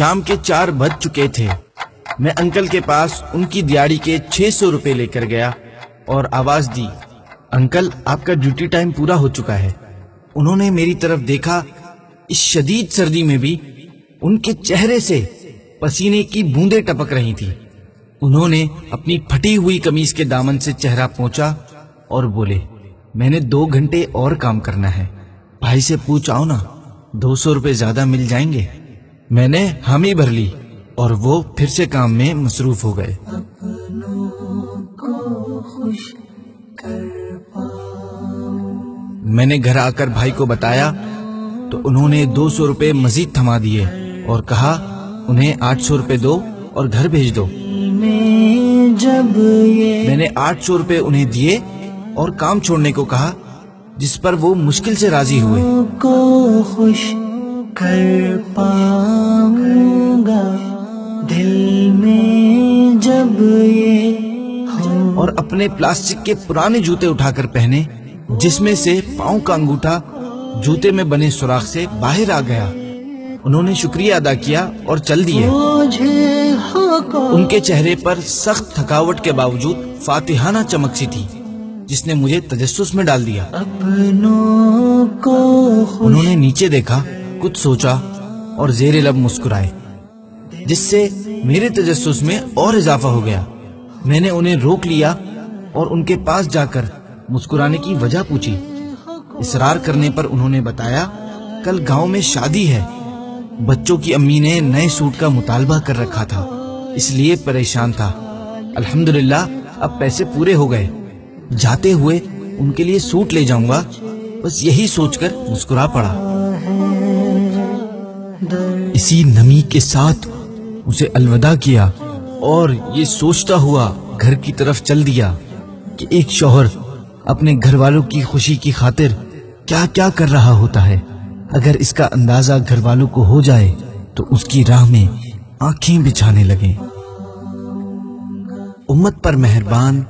شام کے چار بج چکے تھے۔ میں انکل کے پاس ان کی دیاڑی کے چھ سو روپے لے کر گیا اور آواز دی، انکل، آپ کا ڈیوٹی ٹائم پورا ہو چکا ہے۔ انہوں نے میری طرف دیکھا، اس شدید سردی میں بھی ان کے چہرے سے پسینے کی بوندیں ٹپک رہی تھی انہوں نے اپنی پھٹی ہوئی کمیز کے دامن سے چہرہ پہنچا اور بولے، میں نے دو گھنٹے اور کام کرنا ہے۔ بھائی سے پوچھ آؤ نا، دو سو روپے زیادہ مل جائیں گے؟ میں نے ہم ہی بھر لی اور وہ پھر سے کام میں مصروف ہو گئے۔ میں نے گھر آ کر بھائی کو بتایا تو انہوں نے دو سو روپے مزید تھما دیے اور کہا، انہیں آٹھ سو روپے دو اور گھر بھیج دو۔ میں نے آٹھ سو روپے انہیں دیے اور کام چھوڑنے کو کہا، جس پر وہ مشکل سے راضی ہوئے۔ خوش کر پاؤں گا۔ دل میں جب یہ اور اپنے پلاسٹک کے پرانے جوتے اٹھا کر پہنے جس میں سے پاؤں کا انگوٹھا جوتے میں بنے سوراخ سے باہر آ گیا۔ انہوں نے شکریہ ادا کیا اور چل دیے۔ ان کے چہرے پر سخت تھکاوٹ کے باوجود فاتحانہ چمک سی تھی جس نے مجھے تجسس میں ڈال دیا۔ انہوں نے نیچے دیکھا۔ کچھ سوچا اور زیر لب مسکرائے، جس سے میرے تجسس میں اور اضافہ ہو گیا۔ میں نے انہیں روک لیا اور ان کے پاس جا کر مسکرانے کی وجہ پوچھی۔ اصرار کرنے پر انہوں نے بتایا، کل گاؤں میں شادی ہے۔ بچوں کی امی نے نئے سوٹ کا مطالبہ کر رکھا تھا، اس لیے پریشان تھا۔ الحمدللہ، اب پیسے پورے ہو گئے۔ جاتے ہوئے ان کے لیے سوٹ لے جاؤں گا۔ بس یہی سوچ کر مسکرا پڑا۔ اسی نمی کے ساتھ اسے الوداع کیا اور یہ سوچتا ہوا گھر کی طرف چل دیا کہ ایک شوہر اپنے گھر والوں کی خوشی کی خاطر کیا کیا کر رہا ہوتا ہے۔ اگر اس کا اندازہ گھر والوں کو ہو جائے تو اس کی راہ میں آنکھیں بچھانے لگیں۔ امت پر مہربان،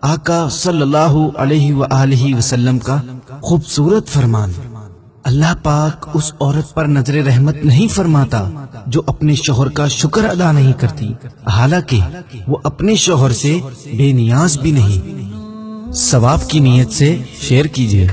آقا صلی اللہ علیہ وآلہ وسلم کا خوبصورت فرمان۔ اللہ پاک اس عورت پر نظر رحمت نہیں فرماتا جو اپنے شوہر کا شکر ادا نہیں کرتی۔ حالانکہ وہ اپنے شوہر سے بے نیاز بھی نہیں۔ ثواب کی نیت سے شیئر کیجیے۔